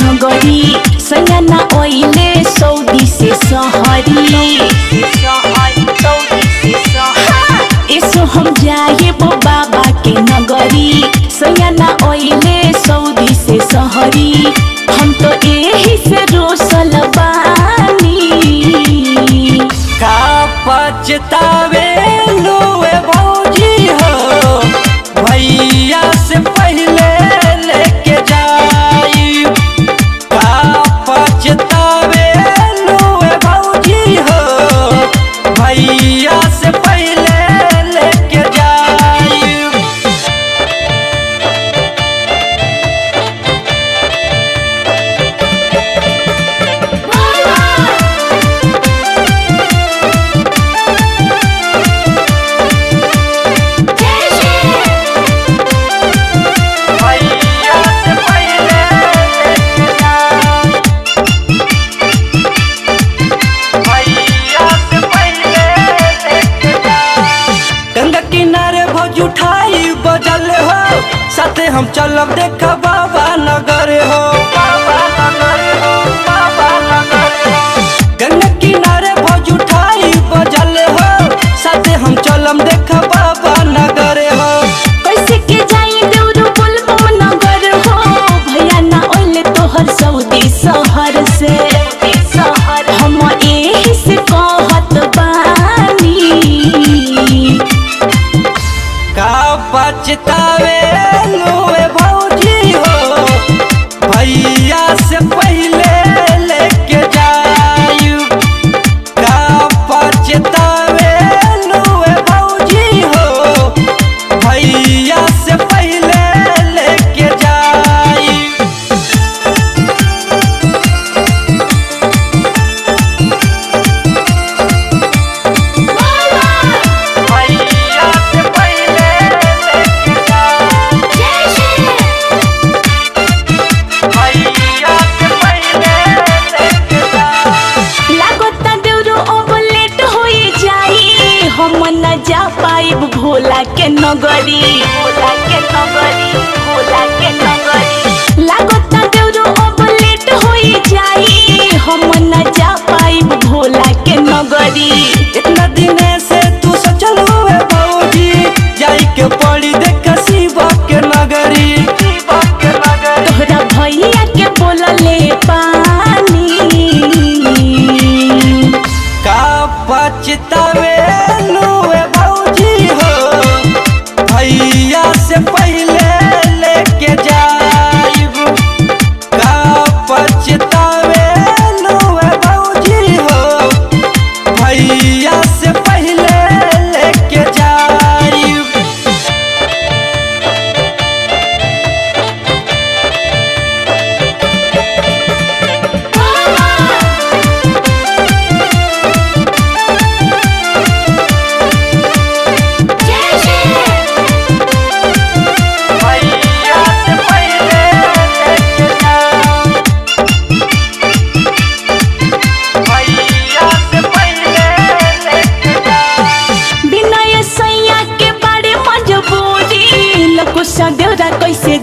नगरी सयाना ओइले सौदी से सहरी यसो हम बाबा के नगरी सयाना ओइले सौदी से सहरी हम बानी का हम चलब देख बाबा नगर हो। किनारे भौज उठाई बजल हो। साथे हम चलब देख बाबा नगर हो। कैसे के जाई देउरू बोलबम नगर हो? भैया ना ओइले तोहर सऊदी शहर से। हम एही से कहत बानी। का पछतावे के नगरी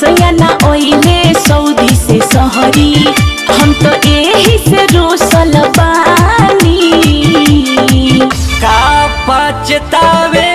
सयाना ओइले सऊदी से सहरी हम तो यही से रोसल बानी। का पछतावे